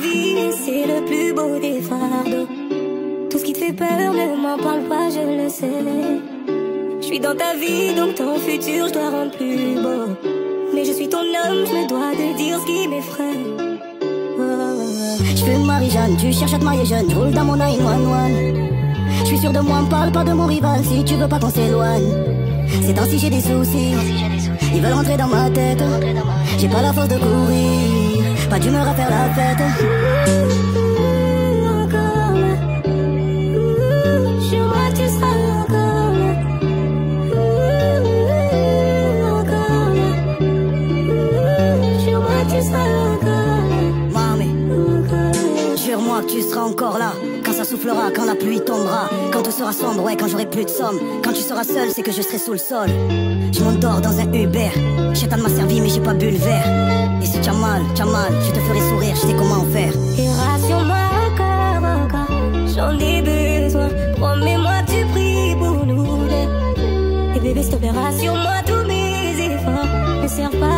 vie, c'est le plus beau des fardeaux. Tout ce qui te fait peur ne m'en parle pas, je le sais. Je suis dans ta vie, donc ton futur, je dois rendre plus beau. Mais je suis ton homme, je me dois de dire ce qui m'effraie. Je fais Marie-Jeanne, tu cherches à te marier jeune, je roule dans mon 911. Je suis sûr de moi, parle pas de mon rival si tu veux pas qu'on s'éloigne. C'est ainsi j'ai des soucis, ils veulent rentrer dans ma tête. J'ai pas la force de courir, pas d'humeur à faire la fête. Tu seras encore là quand ça soufflera, quand la pluie tombera, quand tout sera sombre, ouais, quand j'aurai plus de somme, quand tu seras seul, c'est que je serai sous le sol. Je m'endors dans un Uber, Chétan m'a servi mais j'ai pas bu le verre. Et si t'as mal, t'as mal, je te ferai sourire, je sais comment en faire. Et rassure j'en ai besoin, promets-moi tu pries pour nous. Et bébé, s'il te plaît, rassure-moi tous mes efforts ne servent pas.